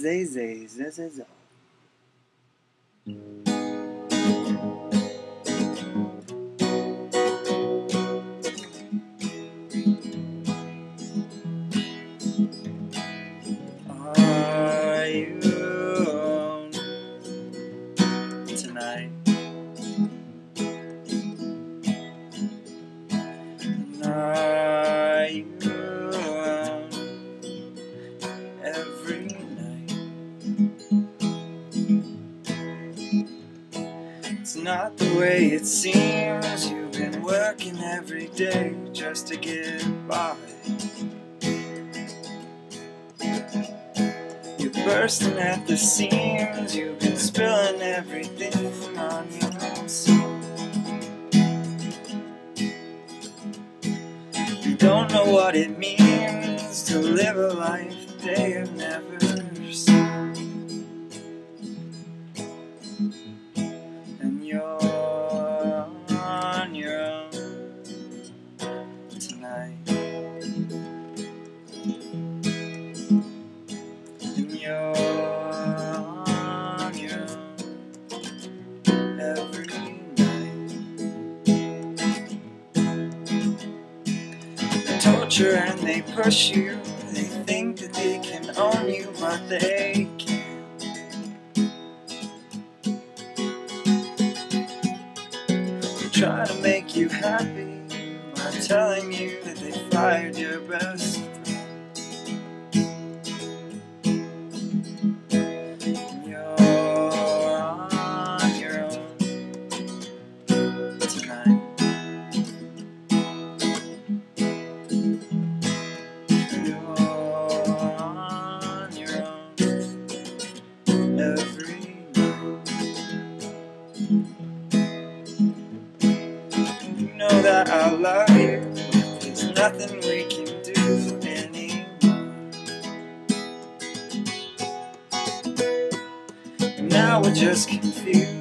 Zay zay zay zay zay. Tonight? Not the way it seems. You've been working every day just to get by. You're bursting at the seams. You've been spilling everything on your soul. You don't know what it means to live a life they have never seen. You're on your every night. They torture and they push you. They think that they can own you, but they can't. They try to make you happy telling you that they fired your best know that I love you. There's nothing we can do anymore. Now we're just confused,